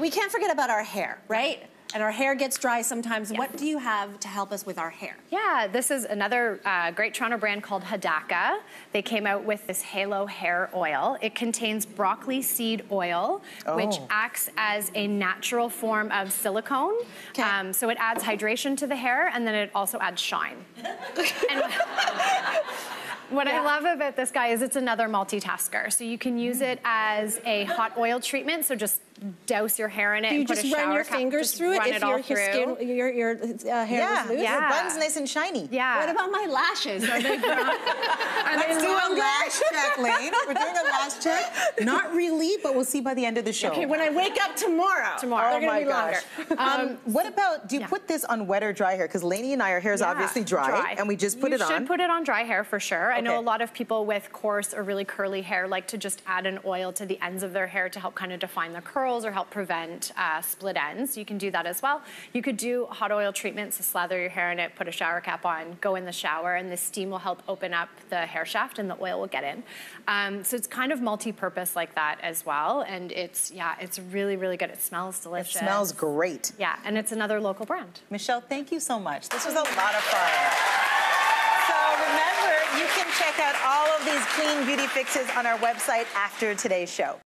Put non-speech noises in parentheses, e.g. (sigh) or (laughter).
we can't forget about our hair, right? And our hair gets dry sometimes. What do you have to help us with our hair? Yeah, this is another uh, great Toronto brand called Hadaka. They came out with this Halo Hair Oil. It contains broccoli seed oil, which Oh. acts as a natural form of silicone. Okay. Um, so it adds hydration to the hair, and then it also adds shine. (laughs) And what I love about this guy is it's another multitasker. So you can use it as a hot oil treatment. So just douse your hair in it. Do you and put just a run your fingers just through it run if it your, all through. skin, your, your uh, hair Yeah, is loose? your Yeah. bun's nice and shiny. Yeah. What about my lashes? Are they (laughs) brown? Are they Let's do a longer? lash check, Lane. We're doing a lash (laughs) check. Not really, but we'll see by the end of the show. Okay, when I wake up tomorrow, Tomorrow. they're Oh gonna my be longer. gosh. Um, what about, do you yeah. put this on wet or dry hair? Because Lainey and I, our hair is Yeah, obviously dry, and we just put you it on. You should put it on dry hair for sure. I know a lot of people with coarse or really curly hair like to just add an oil to the ends of their hair to help kind of define the curls or help prevent uh, split ends. You can do that as well. You could do hot oil treatments, so slather your hair in it, put a shower cap on, go in the shower, and the steam will help open up the hair shaft and the oil will get in. Um, so it's kind of multi-purpose like that as well. And it's, yeah, it's really, really good. It smells delicious. it smells great. Yeah, and it's another local brand. Michelle, thank you so much. This was a lot of fun. So remember, you can check out all of these clean beauty fixes on our website after today's show.